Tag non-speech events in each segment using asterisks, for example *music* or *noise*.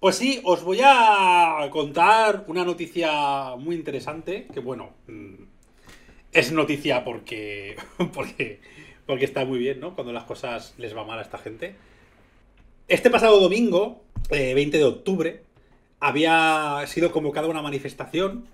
Pues sí, os voy a contar una noticia muy interesante, que bueno, mm, es noticia porque, *laughs* porque, porque está muy bien, ¿no? Cuando las cosas les va mal a esta gente. Este pasado domingo, eh, 20 de octubre, había sido convocada una manifestación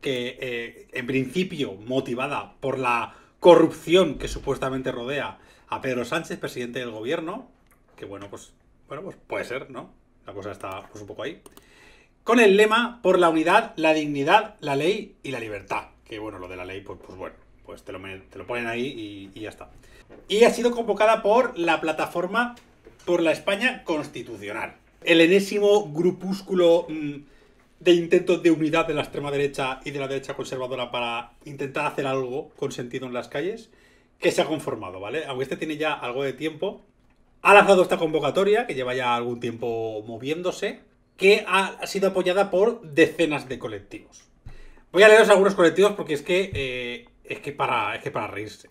que, eh, en principio, motivada por la corrupción que supuestamente rodea a Pedro Sánchez, presidente del gobierno, que bueno, pues, bueno, pues puede ser, ¿no? La cosa está pues, un poco ahí. Con el lema por la unidad, la dignidad, la ley y la libertad. Que bueno, lo de la ley, pues, pues bueno, pues te lo, te lo ponen ahí y, y ya está. Y ha sido convocada por la plataforma por la España constitucional. El enésimo grupúsculo mm, de intentos de unidad de la extrema derecha y de la derecha conservadora para intentar hacer algo con sentido en las calles, que se ha conformado, ¿vale? Aunque este tiene ya algo de tiempo, ha lanzado esta convocatoria, que lleva ya algún tiempo moviéndose, que ha sido apoyada por decenas de colectivos. Voy a leeros algunos colectivos porque es que, eh, es que, para, es que para reírse.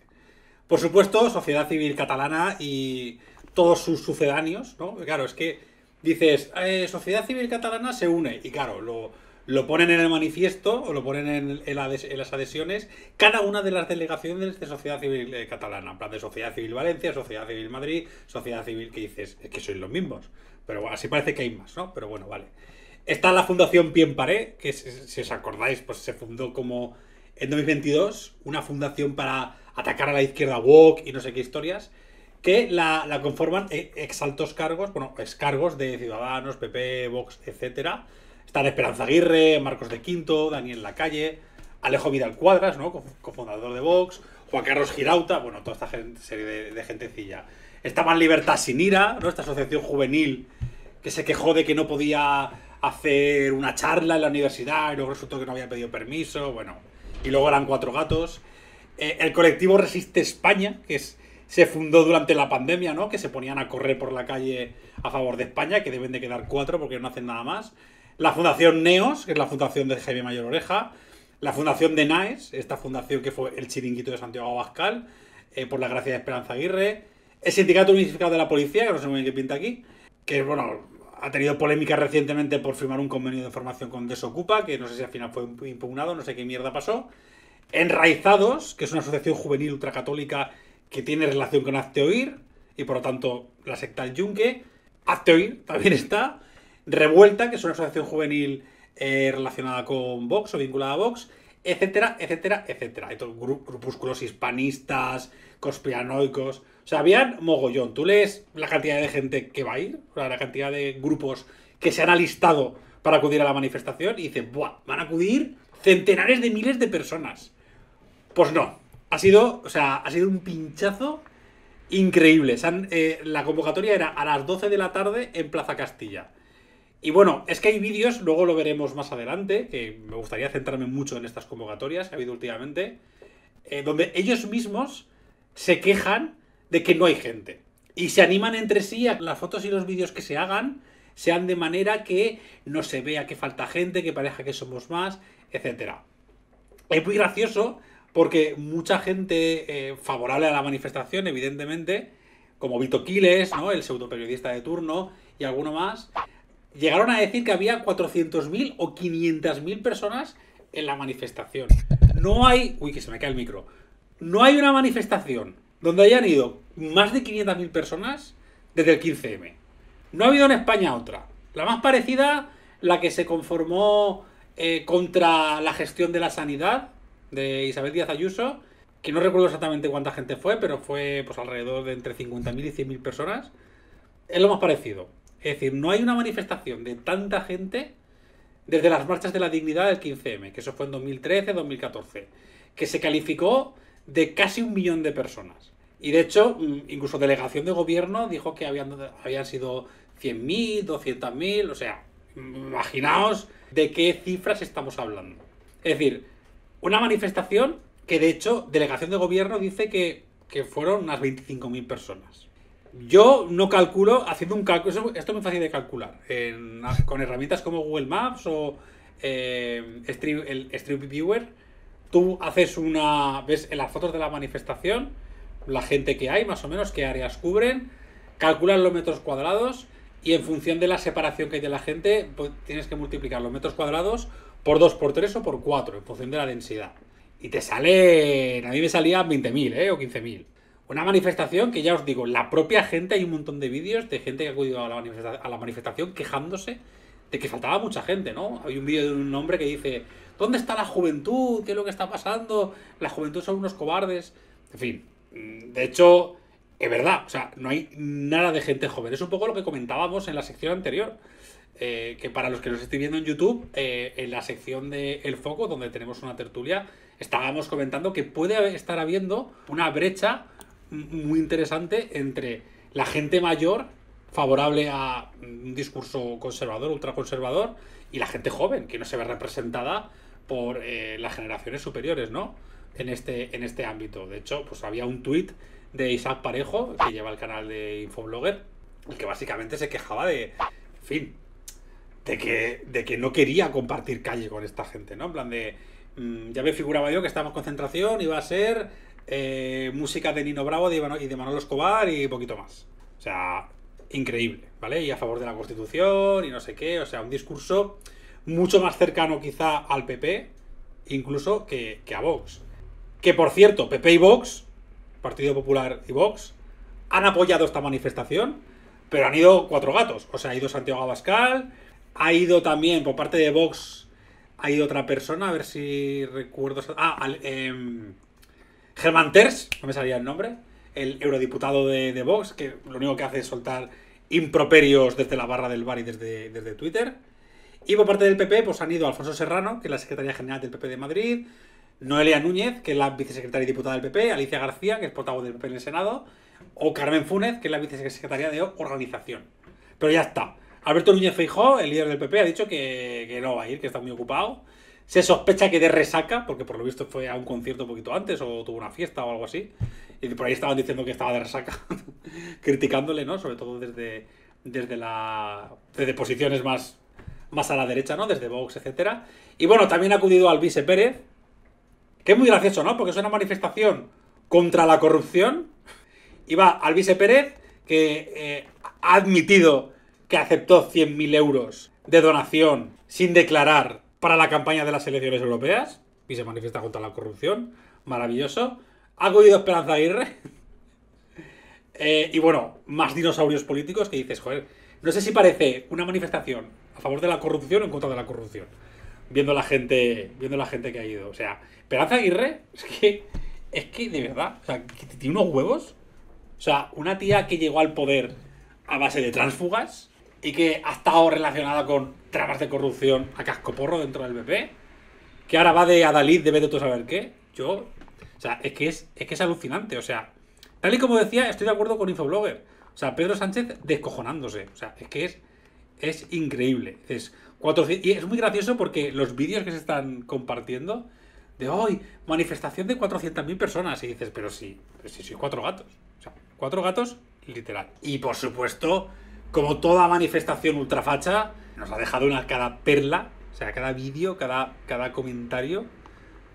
Por supuesto, Sociedad Civil Catalana y todos sus sucedáneos, ¿no? Claro, es que dices, eh, Sociedad Civil Catalana se une, y claro, lo, lo ponen en el manifiesto o lo ponen en, las adhesiones cada una de las delegaciones de Sociedad Civil eh, Catalana, en plan de Sociedad Civil Valencia, Sociedad Civil Madrid, Sociedad Civil que dices, es que sois los mismos, pero bueno, así parece que hay más, ¿no? Pero bueno, vale. Está la Fundación Pien Paré, que si os acordáis, pues se fundó como en 2022, una fundación para atacar a la izquierda woke y no sé qué historias, que la, conforman eh, exaltos cargos, bueno, excargos de Ciudadanos, PP, Vox, etcétera. Están Esperanza Aguirre, Marcos de Quinto, Daniel Lacalle, Alejo Vidal Cuadras, ¿no? cofundador de Vox, Juan Carlos Girauta, bueno, toda esta serie de, gentecilla. Estaban Libertad Sin Ira, ¿no? Esta asociación juvenil que se quejó de que no podía hacer una charla en la universidad y luego resultó que no había pedido permiso, bueno, y luego eran cuatro gatos. Eh, el colectivo Resiste España, que se fundó durante la pandemia, ¿no? Que se ponían a correr por la calle a favor de España, que deben de quedar cuatro porque no hacen nada más. La Fundación Neos, que es la fundación de Jaime Mayor Oreja. La Fundación de NAES, esta fundación que fue el chiringuito de Santiago Abascal, eh, por la gracia de Esperanza Aguirre. El Sindicato Unificado de la Policía, que no sé muy bien qué pinta aquí, que bueno, ha tenido polémica recientemente por firmar un convenio de formación con Desocupa, que no sé si al final fue impugnado, no sé qué mierda pasó. Enraizados, que es una asociación juvenil ultracatólica que tiene relación con Hazte y por lo tanto la secta del Yunque. Hazte también está. Revuelta, que es una asociación juvenil eh, relacionada con Vox o vinculada a Vox, etcétera, etcétera, etcétera. Todos grupúsculos hispanistas, conspiranoicos. O sea, habían mogollón. Tú lees la cantidad de gente que va a ir, la cantidad de grupos que se han alistado para acudir a la manifestación y dices, ¡buah! Van a acudir centenares de miles de personas. Pues no. Ha sido, o sea, ha sido un pinchazo increíble. Han, eh, la convocatoria era a las 12 de la tarde en Plaza Castilla. Y bueno, es que hay vídeos, luego lo veremos más adelante, que me gustaría centrarme mucho en estas convocatorias que ha habido últimamente, eh, donde ellos mismos se quejan de que no hay gente. Y se animan entre sí a que las fotos y los vídeos que se hagan sean de manera que no se vea que falta gente, que parezca que somos más, etc. Es muy gracioso porque mucha gente eh, favorable a la manifestación, evidentemente, como Vito Quiles, ¿no? el pseudoperiodista de turno, y alguno más, llegaron a decir que había 400.000 o 500.000 personas en la manifestación. No hay... Uy, que se me cae el micro. No hay una manifestación donde hayan ido más de 500.000 personas desde el 15M. No ha habido en España otra. La más parecida, la que se conformó eh, contra la gestión de la sanidad de Isabel Díaz Ayuso, que no recuerdo exactamente cuánta gente fue, pero fue pues alrededor de entre 50.000 y 100.000 personas. Es lo más parecido. Es decir, no hay una manifestación de tanta gente desde las marchas de la dignidad del 15M, que eso fue en 2013, 2014, que se calificó de casi un millón de personas. Y de hecho, mm, incluso delegación de gobierno dijo que habían, habían sido 100.000, 200.000, o sea, imaginaos de qué cifras estamos hablando. Es decir, una manifestación que de hecho, delegación de gobierno dice que, que fueron unas 25.000 personas. Yo no calculo, haciendo un cálculo, esto es muy fácil de calcular, con herramientas como Google Maps o eh, Stream, el Stream Viewer, tú haces una, ves en las fotos de la manifestación, la gente que hay, más o menos, qué áreas cubren, calculas los metros cuadrados y en función de la separación que hay de la gente, pues tienes que multiplicar los metros cuadrados por 2, por 3 o por 4, en función de la densidad. Y te sale, a mí me salía 20.000 ¿eh? o 15.000. Una manifestación que ya os digo, la propia gente, hay un montón de vídeos de gente que ha acudido a la, a la manifestación quejándose de que faltaba mucha gente, ¿no? Hay un vídeo de un hombre que dice, ¿dónde está la juventud? ¿Qué es lo que está pasando? La juventud son unos cobardes. En fin, mm, de hecho, es verdad, o sea, no hay nada de gente joven. Es un poco lo que comentábamos en la sección anterior. Eh, que para los que nos estoy viendo en YouTube, eh, en la sección de El Foco, donde tenemos una tertulia, estábamos comentando que puede estar habiendo una brecha muy interesante entre la gente mayor favorable a un discurso conservador, ultraconservador, y la gente joven, que no se ve representada por eh, las generaciones superiores, ¿no? En este, en este ámbito. De hecho, pues había un tuit de Isaac Parejo, que lleva el canal de Infoblogger, el que básicamente se quejaba de, en fin, de que, de que no quería compartir calle con esta gente, ¿no? En plan de, mm, ya me figuraba yo que estábamos en concentración, iba a ser eh, música de Nino Bravo y de Manolo Escobar y poquito más. O sea, increíble, ¿vale? Y a favor de la Constitución y no sé qué, o sea, un discurso mucho más cercano quizá al PP, incluso que, que a Vox. Que por cierto, PP y Vox Partido Popular y Vox, han apoyado esta manifestación, pero han ido cuatro gatos. O sea, ha ido Santiago Abascal, ha ido también por parte de Vox, ha ido otra persona, a ver si recuerdo. Ah, em, Germán Terz, no me salía el nombre, el eurodiputado de, Vox, que lo único que hace es soltar improperios desde la barra del bar y desde, desde Twitter. Y por parte del PP, pues han ido Alfonso Serrano, que es la secretaria general del PP de Madrid, Noelia Núñez, que es la vicesecretaria y diputada del PP, Alicia García, que es portavoz del PP en el Senado, o Carmen Fúnez, que es la vicesecretaria de organización. Pero ya está. Alberto Núñez Feijó, el líder del PP, ha dicho que, no va a ir, que está muy ocupado. Se sospecha que de resaca, porque por lo visto fue a un concierto un poquito antes o tuvo una fiesta o algo así. Y por ahí estaban diciendo que estaba de resaca, *laughs* criticándole, ¿no? Sobre todo desde, desde, la, desde posiciones más, más a la derecha, ¿no? Desde Vox, etcétera. Y bueno, también ha acudido al vice Pérez, que es muy gracioso, ¿no? Porque es una manifestación contra la corrupción. Y va Alvise Pérez, que eh, ha admitido que aceptó 100.000 euros de donación sin declarar para la campaña de las elecciones europeas. Y se manifiesta contra la corrupción. Maravilloso. Ha acudido Esperanza Aguirre. *laughs* Eh, y bueno, más dinosaurios políticos que dices, joder, no sé si parece una manifestación a favor de la corrupción o en contra de la corrupción viendo la gente, viendo la gente que ha ido. O sea, Esperanza Aguirre, *laughs* es que, es que de verdad, o sea, tiene unos huevos. O sea, una tía que llegó al poder a base de transfugas y que ha estado relacionada con tramas de corrupción a cascoporro dentro del BP, que ahora va de Adalid de vete tú saber qué. Yo, o sea, es que es, es que es alucinante. O sea, tal y como decía, estoy de acuerdo con Infoblogger. O sea, Pedro Sánchez descojonándose. O sea, es que es, es increíble. Es, y es muy gracioso porque los vídeos que se están compartiendo de hoy, manifestación de 400.000 personas. Y dices, pero sí, pero sí, sí, cuatro gatos. O sea, cuatro gatos, literal. Y por supuesto, como toda manifestación ultrafacha, nos ha dejado una cada perla, o sea, cada vídeo, cada, cada comentario.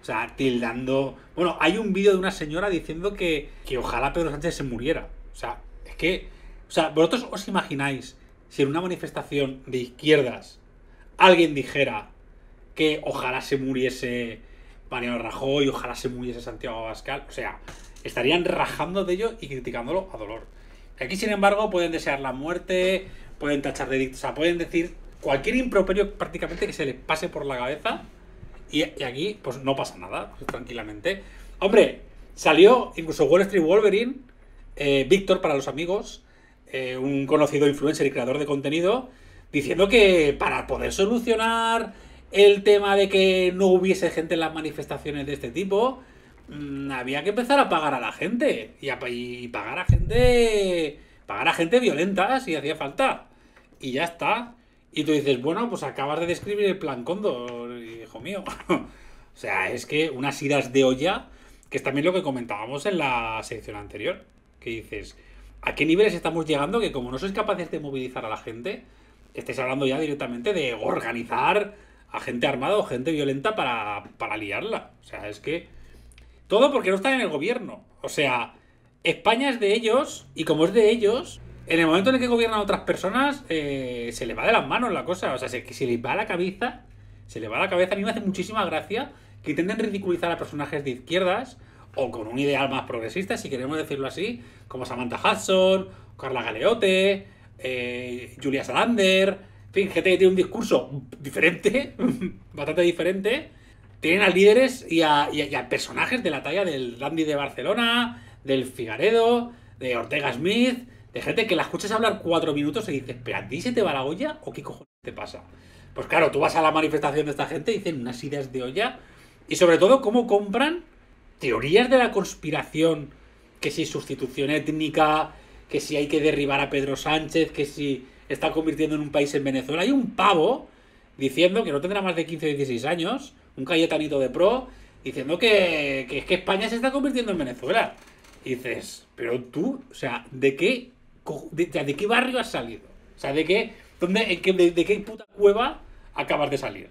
O sea, tildando. Bueno, hay un vídeo de una señora diciendo que, que ojalá Pedro Sánchez se muriera. O sea, es que. O sea, vosotros os imagináis si en una manifestación de izquierdas alguien dijera que ojalá se muriese Mariano Rajoy, ojalá se muriese Santiago Abascal, o sea, estarían rajando de ello y criticándolo a dolor. Aquí, sin embargo, pueden desear la muerte, pueden tachar de... O sea, pueden decir cualquier improperio prácticamente que se les pase por la cabeza y, aquí, pues no pasa nada, pues, tranquilamente. Hombre, salió incluso Wall Street Wolverine, eh, Víctor para los amigos, eh, un conocido influencer y creador de contenido, diciendo que para poder solucionar el tema de que no hubiese gente en las manifestaciones de este tipo, había que empezar a pagar a la gente y, a, pagar a gente pagar a gente violenta si hacía falta y ya está y tú dices bueno pues acabas de describir el plan Cóndor hijo mío *laughs* o sea es que unas idas de olla que es también lo que comentábamos en la sección anterior que dices a qué niveles estamos llegando que como no sois capaces de movilizar a la gente estáis hablando ya directamente de organizar a gente armada o gente violenta para, para liarla. O sea, es que. Todo porque no están en el gobierno. O sea, España es de ellos y como es de ellos, en el momento en el que gobiernan otras personas, eh, se le va de las manos la cosa. O sea, se, se le va la cabeza. Se le va la cabeza. A mí me hace muchísima gracia que intenten ridiculizar a personajes de izquierdas o con un ideal más progresista, si queremos decirlo así, como Samantha Hudson, Carla Galeote, eh, Julia Salander, en fin, gente que tiene un discurso diferente, *laughs* bastante diferente. Tienen a líderes y a, personajes de la talla del Dandy de Barcelona, del Figaredo, de Ortega Smith, de gente que la escuchas hablar cuatro minutos y dices, ¿pero a ti se te va la olla o qué cojones te pasa? Pues claro, tú vas a la manifestación de esta gente y dicen unas ideas de olla y sobre todo cómo compran teorías de la conspiración, que si sustitución étnica, que si hay que derribar a Pedro Sánchez, que si está convirtiendo en un país en Venezuela. Hay un pavo diciendo que no tendrá más de 15 o 16 años, un cayetanito de pro, diciendo que, que es que España se está convirtiendo en Venezuela. Y dices, pero tú, o sea, ¿de qué de, qué barrio has salido? O sea, ¿de qué, dónde, qué, de, qué puta cueva acabas de salir?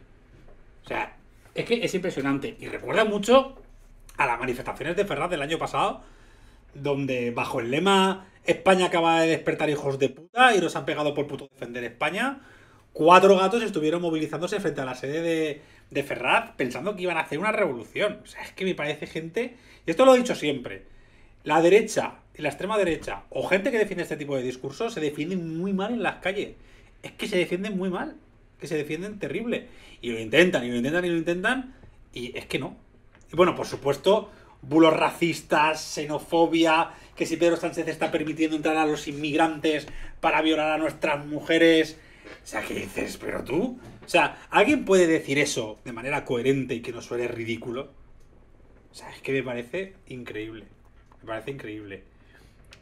O sea, es que es impresionante. Y recuerda mucho a las manifestaciones de Ferraz del año pasado, donde bajo el lema España acaba de despertar hijos de puta y nos han pegado por puto defender España, cuatro gatos estuvieron movilizándose frente a la sede de, Ferraz pensando que iban a hacer una revolución. O sea, es que me parece gente, y esto lo he dicho siempre, la derecha y la extrema derecha, o gente que defiende este tipo de discursos, se defienden muy mal en las calles. Es que se defienden muy mal, que se defienden terrible. Y lo intentan, y lo intentan, y lo intentan, y es que no. Y bueno, por supuesto, bulos racistas, xenofobia, que si Pedro Sánchez está permitiendo entrar a los inmigrantes para violar a nuestras mujeres. Sea, ¿qué dices? Pero tú. O sea, ¿alguien puede decir eso de manera coherente y que no suene ridículo? O sea, es que me parece increíble. Me parece increíble.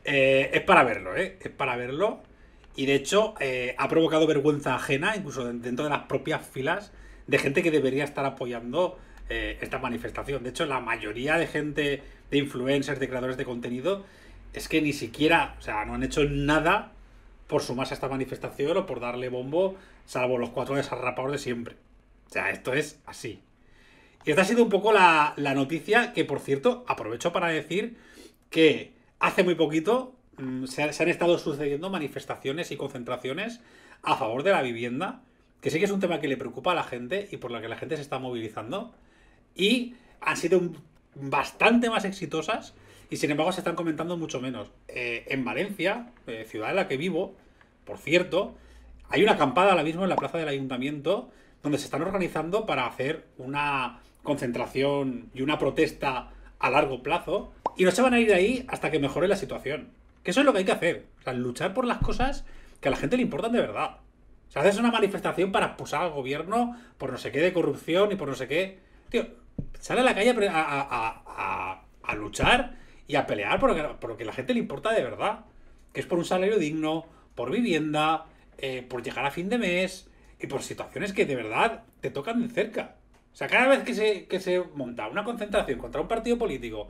Eh, es para verlo, ¿eh? Es para verlo. Y de hecho, eh, ha provocado vergüenza ajena, incluso dentro de las propias filas, de gente que debería estar apoyando eh, esta manifestación. De hecho, la mayoría de gente, de influencers, de creadores de contenido, es que ni siquiera, o sea, no han hecho nada por sumarse a esta manifestación o por darle bombo, salvo los cuatro desarrapados de siempre. O sea, esto es así. Y esta ha sido un poco la, la noticia que, por cierto, aprovecho para decir que hace muy poquito mm, se, han estado sucediendo manifestaciones y concentraciones a favor de la vivienda, que sí que es un tema que le preocupa a la gente y por la que la gente se está movilizando. Y han sido bastante más exitosas y sin embargo se están comentando mucho menos. Eh, en Valencia, eh, ciudad en la que vivo, por cierto, hay una acampada ahora mismo en la plaza del ayuntamiento donde se están organizando para hacer una concentración y una protesta a largo plazo y no se van a ir de ahí hasta que mejore la situación. Que eso es lo que hay que hacer. O sea, luchar por las cosas que a la gente le importan de verdad. O sea, haces una manifestación para expulsar al gobierno por no sé qué de corrupción y por no sé qué. Tío, sale a la calle a, a, luchar y a pelear por lo, que, a la gente le importa de verdad. Que es por un salario digno, por vivienda, eh, por llegar a fin de mes y por situaciones que de verdad te tocan de cerca. O sea, cada vez que se, que se monta una concentración contra un partido político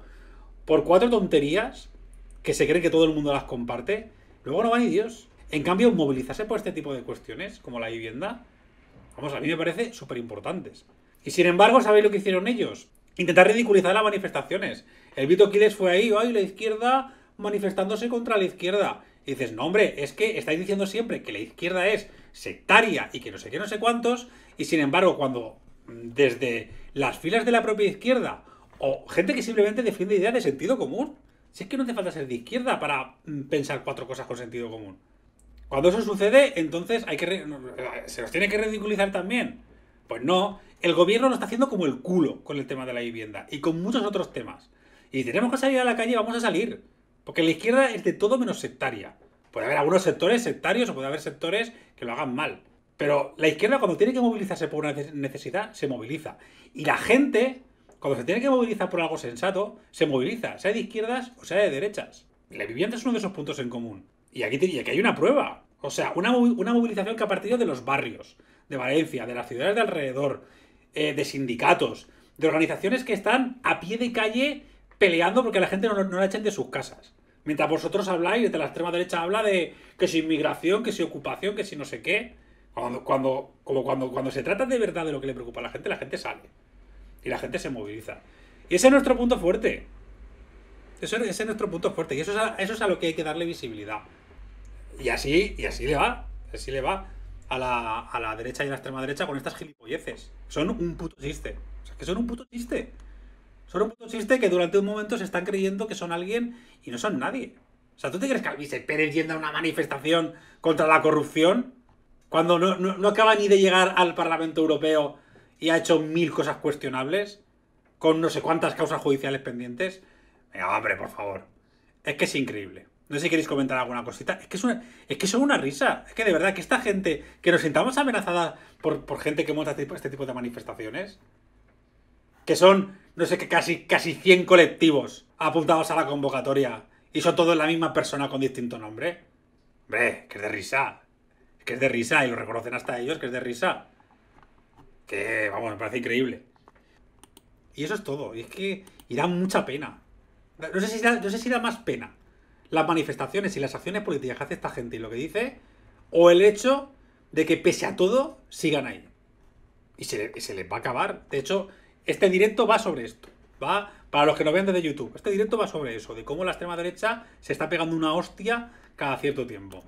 por cuatro tonterías que se creen que todo el mundo las comparte, luego no van ni Dios. En cambio, movilizarse por este tipo de cuestiones, como la vivienda, vamos, a mí me parece súper importantes. Y sin embargo, ¿sabéis lo que hicieron ellos? Intentar ridiculizar las manifestaciones. El Vito Quiles fue ahí, ay, la izquierda manifestándose contra la izquierda. Y dices, no, hombre, es que estáis diciendo siempre que la izquierda es sectaria y que no sé qué, no sé cuántos, y sin embargo, cuando desde las filas de la propia izquierda o gente que simplemente defiende ideas de sentido común. Si es que no te falta ser de izquierda para mm, pensar cuatro cosas con sentido común. Cuando eso sucede, entonces hay que se los tiene que ridiculizar también. Pues no, el gobierno lo está haciendo como el culo con el tema de la vivienda y con muchos otros temas. Y tenemos que salir a la calle, vamos a salir. Porque la izquierda es de todo menos sectaria. Puede haber algunos sectores sectarios o puede haber sectores que lo hagan mal. Pero la izquierda cuando tiene que movilizarse por una necesidad, se moviliza. Y la gente cuando se tiene que movilizar por algo sensato, se moviliza, sea de izquierdas o sea de derechas. La vivienda es uno de esos puntos en común. Y aquí, y aquí hay una prueba. O sea, una, movilización que ha partido de los barrios, de Valencia, de las ciudades de alrededor, eh, de sindicatos, de organizaciones que están a pie de calle peleando porque la gente no, la echen de sus casas. Mientras vosotros habláis, desde la extrema derecha habla de que si inmigración, que si ocupación, que si no sé qué. Cuando, cuando, cuando, cuando se trata de verdad de lo que le preocupa a la gente, la gente sale y la gente se moviliza. Y ese es nuestro punto fuerte. ese es nuestro punto fuerte. Y eso es, a, eso es a lo que hay que darle visibilidad. Y así, y así le va. Así le va a la, a la derecha y a la extrema derecha con estas gilipolleces. Son un puto chiste. O sea, que son un puto chiste. Son un puto chiste que durante un momento se están creyendo que son alguien y no son nadie. O sea, ¿tú te crees que Alvise Pérez yendo a una manifestación contra la corrupción cuando no, no, no acaba ni de llegar al Parlamento Europeo y ha hecho mil cosas cuestionables con no sé cuántas causas judiciales pendientes? Venga, hombre, por favor. Es que es increíble. No sé si queréis comentar alguna cosita. Es que es, una, es que son una risa. Es que de verdad que esta gente, que nos sintamos amenazada por, por gente que monta este tipo, este tipo de manifestaciones, que son, no sé qué, casi, casi 100 colectivos apuntados a la convocatoria y son todos la misma persona con distinto nombre. Hombre, que es de risa. Que es de risa y lo reconocen hasta ellos, que es de risa. Que, vamos, me parece increíble. Y eso es todo. Y es que irá mucha pena. No sé si da, no sé si da más pena las manifestaciones y las acciones políticas que hace esta gente y lo que dice, o el hecho de que pese a todo sigan ahí. Y se, se les va a acabar. De hecho, este directo va sobre esto. Va, para los que nos vean desde YouTube, este directo va sobre eso, de cómo la extrema derecha se está pegando una hostia cada cierto tiempo.